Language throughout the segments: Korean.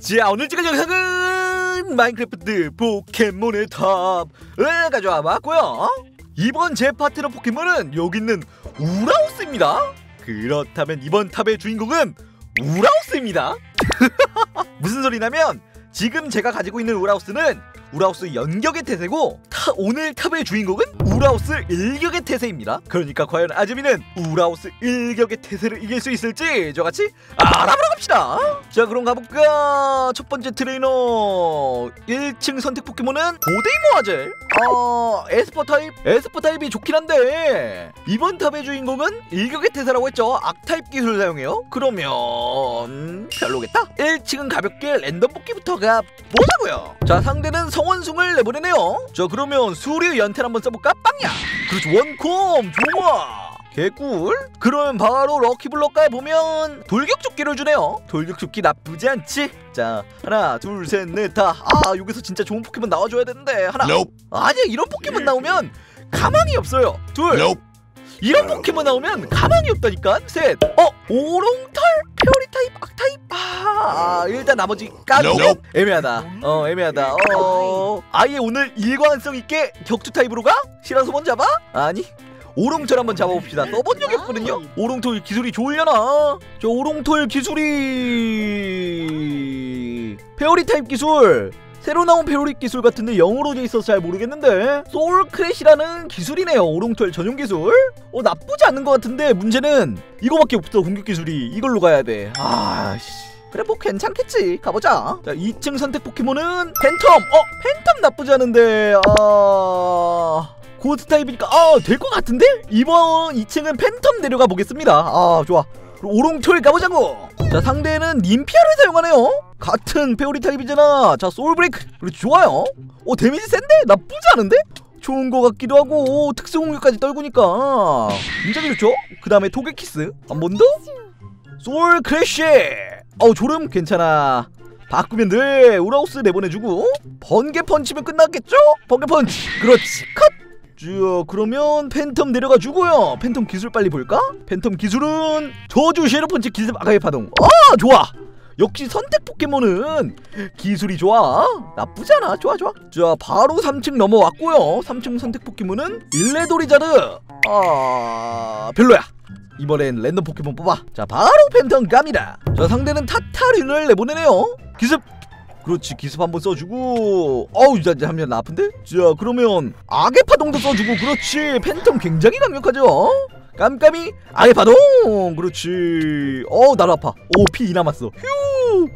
자 오늘 찍은 영상은 마인크래프트 포켓몬의 탑을 가져와 봤고요. 이번 제 파트너 포켓몬은 여기 있는 우라오스입니다. 그렇다면 이번 탑의 주인공은 우라오스입니다. 무슨 소리냐면 지금 제가 가지고 있는 우라오스는 우라오스 연격의 태세고 타, 오늘 탑의 주인공은 우라오스 일격의 태세입니다. 그러니까 과연 아즈미는 우라오스 일격의 태세를 이길 수 있을지 저같이 알아보러 갑시다. 자 그럼 가볼까? 첫 번째 트레이너 1층 선택 포켓몬은 고디모아젤. 어 에스퍼 타입 에스퍼 타입이 좋긴 한데 이번 탑의 주인공은 일격의 태세라고 했죠. 악타입 기술을 사용해요. 그러면 별로겠다. 1층은 가볍게 랜덤 뽑기부터 가보자고요. 자 상대는 성원숭을 내보내네요. 자 그러면 수류연타를 한번 써볼까? 빵야. 그렇지 원콤 좋아. 개꿀. 그러면 바로 럭키블럭 가 보면 돌격조끼를 주네요. 돌격조끼 나쁘지 않지? 자 하나 둘 셋 넷 다 아 여기서 진짜 좋은 포켓몬 나와줘야 되는데 하나. Nope. 아니야 이런 포켓몬 나오면 가망이 없어요. 둘. Nope. 이런 포켓몬 나오면 가망이 없다니까. 셋. 어 오롱털 페어리 타입 악 타입. 아 일단 나머지 Nope. 애매하다. 어 애매하다. 어 아예 오늘 일관성 있게 격투 타입으로 가? 실화소 먼저 잡아? 아니. 오롱털 한번 잡아봅시다. 써본 적이 없거든요. 오롱털 기술이 좋으려나? 저 오롱털 기술이 페어리 타입 기술. 새로 나온 페어리 기술 같은데 영어로 돼 있어서 잘 모르겠는데? 소울 크래시라는 기술이네요 오롱털 전용 기술. 어 나쁘지 않은 것 같은데 문제는 이거밖에 없어 공격 기술이. 이걸로 가야 돼. 아씨. 그래 뭐 괜찮겠지. 가보자. 자 2층 선택 포켓몬은 팬텀. 어 팬텀 나쁘지 않은데. 아 고스트 타입이니까. 아될 것 같은데? 이번 2층은 팬텀 데려가 보겠습니다. 아 좋아. 오롱털 가보자고. 자 상대는 님피아를 사용하네요 같은 페어리 타입이잖아. 자 소울브레이크. 그렇지 좋아요. 오 데미지 센데? 나쁘지 않은데? 좋은 거 같기도 하고 특수 공격까지 떨구니까. 굉장히 좋죠? 그 다음에 토게키스. 한 번 더? 소울 크래쉬. 어 졸음 괜찮아. 바꾸면 돼 우라오스 내보내주고 번개 펀치면 끝났겠죠? 번개 펀치. 그렇지. 컷! 쭉 그러면 팬텀 데려가 주고요. 팬텀 기술 빨리 볼까? 팬텀 기술은 저주 섀도펀치 기습 악의 파동. 아 좋아 역시 선택 포켓몬은 기술이 좋아. 나쁘지 않아. 좋아 좋아. 자 바로 3층 넘어왔고요. 3층 선택 포켓몬은 일레도리자드 아 별로야. 이번엔 랜덤 포켓몬 뽑아. 자 바로 팬텀 갑니다. 자 상대는 타타륜을 내보내네요. 기습. 그렇지 기습 한번 써주고. 어우 자 잠시만 나 아픈데? 자 그러면 악의 파동도 써주고. 그렇지 팬텀 굉장히 강력하죠 깜까미? 악의 파동! 그렇지. 어우 나도 아파. 오피 2 남았어. 휴!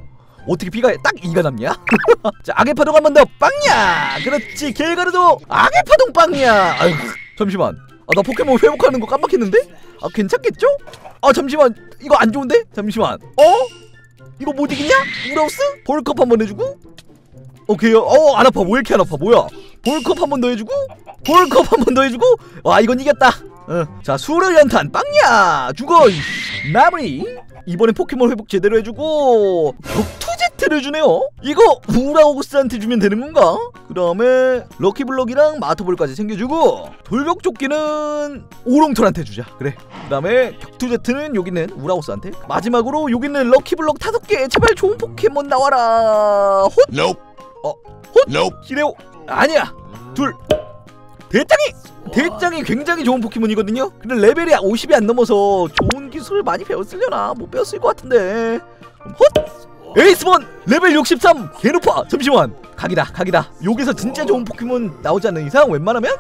어떻게 피가 딱 2가 남냐? 자 악의 파동 한 번 더. 빵야! 그렇지. 길가르도 악의 파동 빵야! 아유 잠시만. 아 나 포켓몬 회복하는 거 깜빡했는데? 아 괜찮겠죠? 아 잠시만. 이거 안 좋은데? 잠시만. 어? 이거 못 이기냐? 우라우스? 볼컵 한 번 해주고? 오케이 어안 아파. 왜 이렇게 안 아파? 뭐야? 볼컵 한 번 더 해주고? 볼컵 한 번 더 해주고? 와 이건 이겼다 어. 자 수를 연탄 빵야! 죽어. 마무리 이번엔 포켓몬 회복 제대로 해주고 격투 제트를 주네요? 이거 우라우스한테 주면 되는 건가? 그 다음에 럭키블럭이랑 마토볼까지 챙겨주고 돌격조끼는 오롱털한테 주자. 그래. 그 다음에 격투 제트는 여기 있는 우라우스한테. 마지막으로 여기 있는 럭키블럭 다섯 개. 제발 좋은 포켓몬 나와라. 헛! Nope. 어, Nope. 히레오 아니야. 둘. 대짱이 대짱이 굉장히 좋은 포켓몬이거든요? 근데 레벨이 50이 안 넘어서 좋은 기술을 많이 배웠으려나? 못 배웠을 것 같은데. 헛! 에이스번 레벨 63 개높아 잠시만. 각이다 각이다. 여기서 진짜 좋은 포켓몬 나오지 않는 이상 웬만하면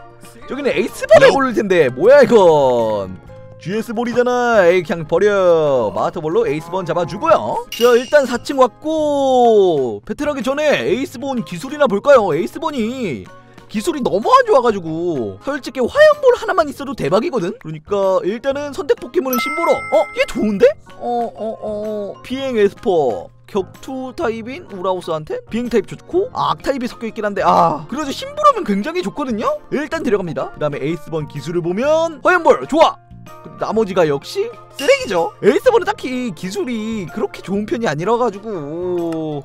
저기는 에이스번에 Nope. 고를 텐데. 뭐야 이건? GS볼이잖아. 에이 그냥 버려. 마스터볼로 에이스번 잡아주고요. 자 일단 4층 왔고 배틀하기 전에 에이스번 기술이나 볼까요? 에이스번이 기술이 너무 안 좋아가지고 솔직히 화염볼 하나만 있어도 대박이거든? 그러니까 일단은 선택 포켓몬은 심보러 어? 얘 좋은데? 어어 어 비행 에스퍼. 격투 타입인 우라오스한테? 비행 타입 좋고? 아, 악 타입이 섞여 있긴 한데 아. 그래도 심보러는 굉장히 좋거든요? 일단 데려갑니다. 그 다음에 에이스번 기술을 보면 화염볼! 좋아! 그 나머지가 역시 쓰레기죠. 에이스번은 딱히 기술이 그렇게 좋은 편이 아니라 가지고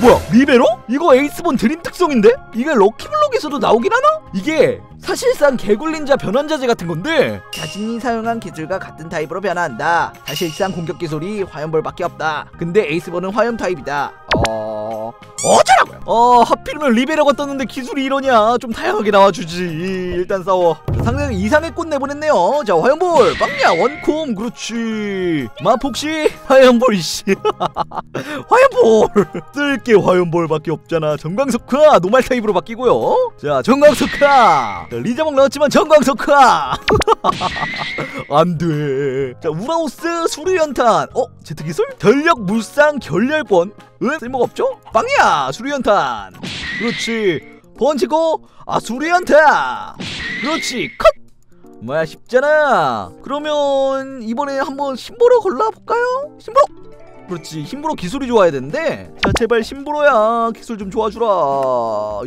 뭐야 리베로? 이거 에이스번 드림 특성인데? 이게 럭키블럭에서도 나오긴 하나? 이게 사실상 개굴닌자 변환자재 같은 건데 자신이 사용한 기술과 같은 타입으로 변화한다 사실상 공격 기술이 화염볼밖에 없다 근데 에이스번은 화염 타입이다 어쩌라고요 어 하필이면 리베로가 떴는데 기술이 이러냐? 좀 다양하게 나와주지. 일단 싸워. 자, 상대는 이상해꽃 내보냈네요. 자 화염볼. 빵야 원콤. 그렇지. 마폭시. 화염볼 이씨. 화염볼. 쓸게 화염볼밖에 없잖아. 정광석화. 노말 타입으로 바뀌고요. 자 정광석화. 자, 리자몽 나왔지만 정광석화. 안돼. 자 우라우스 수류연탄. 어? 제트기술? 전력 물상 결렬권 응? 쓸모가 없죠? 빵야 수류연탄. 그렇지. 번치고 아 수류연탄. 그렇지 컷! 뭐야 쉽잖아. 그러면 이번에 한번 심보로 골라볼까요? 심보로 그렇지 심보러 기술이 좋아야 되는데. 자 제발 심보러야. 기술 좀 좋아주라.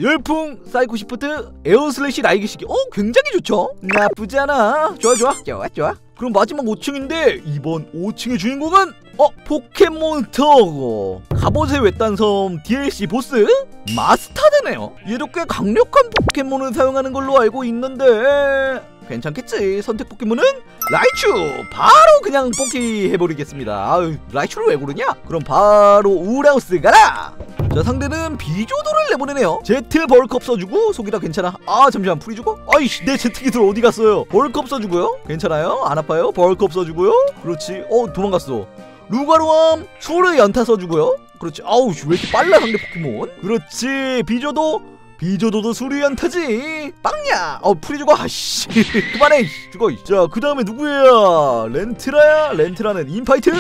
열풍 사이코 시프트 에어 슬래시 날개쉬기. 어 굉장히 좋죠? 나쁘지 않아. 좋아 좋아. 좋아 좋아. 그럼 마지막 5층인데 이번 5층의 주인공은 어 포켓몬스터 갑옷의 외딴섬 DLC 보스? 머스타드네요. 얘도 꽤 강력한 포켓몬을 사용하는 걸로 알고 있는데. 괜찮겠지? 선택 포켓몬은 라이츄! 바로 그냥 뽑기 해버리겠습니다. 아유 라이츄를 왜 고르냐? 그럼 바로 우라우스 가라! 자 상대는 비조도를 내보내네요. 제트 벌컵 써주고 속이라 괜찮아. 아 잠시만 풀이 주고 아이씨 내 제트 기술 어디 갔어요? 벌컵 써주고요? 괜찮아요? 안 아파요? 벌컵 써주고요? 그렇지. 어 도망갔어 루가루암 수르 연타 써주고요. 그렇지. 아우 씨, 왜 이렇게 빨라 상대 포켓몬? 그렇지. 비조도 비조도도 수리연타지. 빵야. 어 죽어 아씨. 그만해 씨, 죽어 자그 다음에 누구야 렌트라야? 렌트라는 인파이트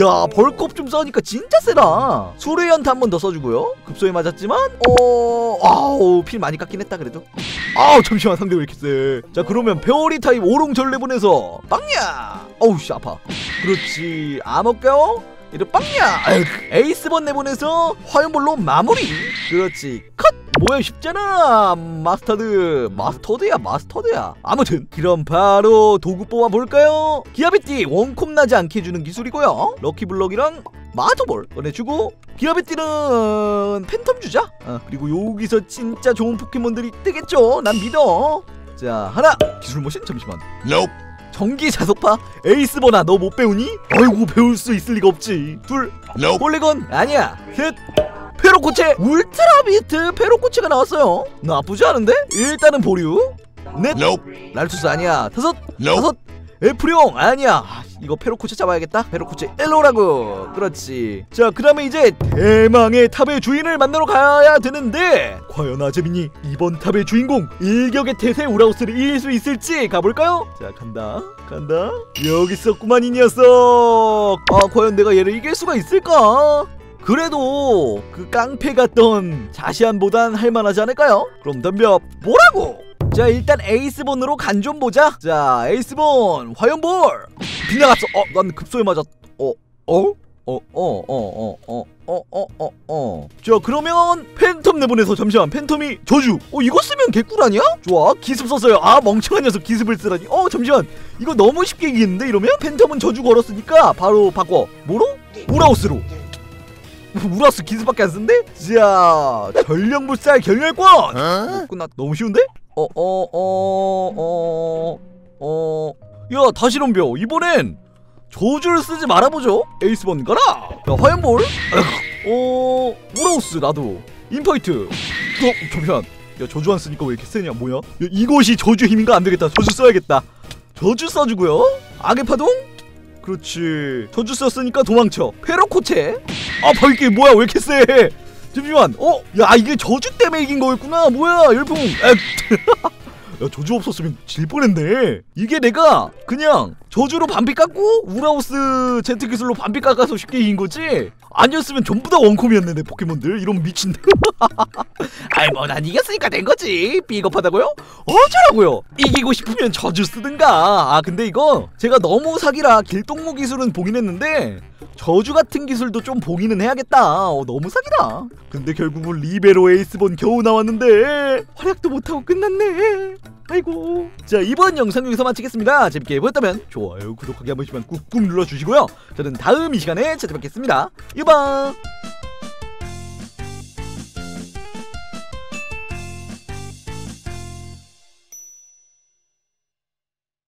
야 벌크업 좀 써니까 진짜 세다. 수류연타 한 번 더 써주고요. 급소에 맞았지만 어 아우 필 많이 깎긴 했다 그래도. 아우 잠시만 상대 왜 이렇게 세자 그러면 페어리 타입 오롱털 내보내서 빵야! 어우 씨 아파. 그렇지 암흑뼈 이래 빵야! 아유, 에이스번 내보내서 화염볼로 마무리! 그렇지 컷 뭐야 쉽잖아 머스타드 머스타드야 머스타드야. 아무튼 그럼 바로 도구 뽑아볼까요? 기합의 띠 원콤 나지 않게 해주는 기술이고요. 럭키블럭이랑 마토볼 꺼내주고 기합의 띠는 팬텀 주자? 어, 그리고 여기서 진짜 좋은 포켓몬들이 뜨겠죠? 난 믿어. 자 하나. 기술 머신 잠시만. Nope. 전기 자석파 에이스번아 너 못 배우니? 아이고 배울 수 있을 리가 없지. 둘. Nope. 폴리곤 아니야. 셋 페로코체 울트라비스트 페로코체가 나왔어요. 나쁘지 않은데? 일단은 보류. 넷. Nope. 랄토스 아니야. 다섯. Nope. 다섯. 에프리옹 아니야. 아, 이거 페로코체 잡아야겠다. 페로코체 엘로라고. 그렇지. 자 그 다음에 이제 대망의 탑의 주인을 만나러 가야 되는데 과연 아재민이 이번 탑의 주인공 일격의 태세 우라우스를 이길 수 있을지 가볼까요? 자 간다. 간다. 여기 있었구만 이 녀석. 아 과연 내가 얘를 이길 수가 있을까? 그래도 그 깡패 같던 자시안보단 할만하지 않을까요? 그럼 덤벼 보라고! 자 일단 에이스번으로 간 좀 보자 자 에이스번 화염볼 빗나갔어 어 난 급소에 맞았 어, 어? 어? 어, 어, 어, 어, 어, 어, 어, 어. 자, 그러면 팬텀 내보내서 잠시만 팬텀이 저주. 어, 이거 쓰면 개꿀 아니야? 좋아, 기습 썼어요. 아, 멍청한 녀석 기습을 쓰라니. 어, 잠시만. 이거 너무 쉽게 이기는데 이러면 팬텀은 저주 걸었으니까 바로 바꿔. 뭐로? 우라오스로. 우라오스 기습밖에 안 쓴대? 자, 전력물살 결렬권. Huh? 끝났. 너무 쉬운데? 어, 어, 어, 어, 어. 야, 다시 덤벼. 이번엔 저주를 쓰지 말아보죠. 에이스번 가라. 자, 화염볼. 어, 우라오스 나도. 인파이트. 어, 잠시만. 야, 저주 안 쓰니까 왜 이렇게 세냐? 뭐야? 야, 이것이 저주 힘인가 안 되겠다. 저주 써야겠다. 저주 써주고요. 악의 파동. 그렇지. 저주 썼으니까 도망쳐. 페로코체. 아, 벌레 뭐야? 왜 이렇게 세? 잠시만. 어? 야, 이게 저주 때문에 이긴 거였구나. 뭐야? 열풍. 에, 야 저주 없었으면 질 뻔했네 이게 내가 그냥 저주로 반피 깎고 우라우스 제트 기술로 반피 깎아서 쉽게 이긴 거지? 아니었으면 전부 다 원콤이었네 내 포켓몬들. 이러면 미친다 아이 뭐 난 이겼으니까 된 거지. 비겁하다고요? 어쩌라고요? 이기고 싶으면 저주 쓰든가. 아 근데 이거 제가 너무 사기라 길동무 기술은 보긴 했는데 저주 같은 기술도 좀 보기는 해야겠다. 어, 너무 사기다. 근데 결국은 리베로 에이스본 겨우 나왔는데 활약도 못하고 끝났네 아이고. 자 이번 영상 여기서 마치겠습니다. 재밌게 보셨다면 좋아요 구독하기 한 번씩만 꾹꾹 눌러주시고요. 저는 다음 이 시간에 찾아뵙겠습니다. 유바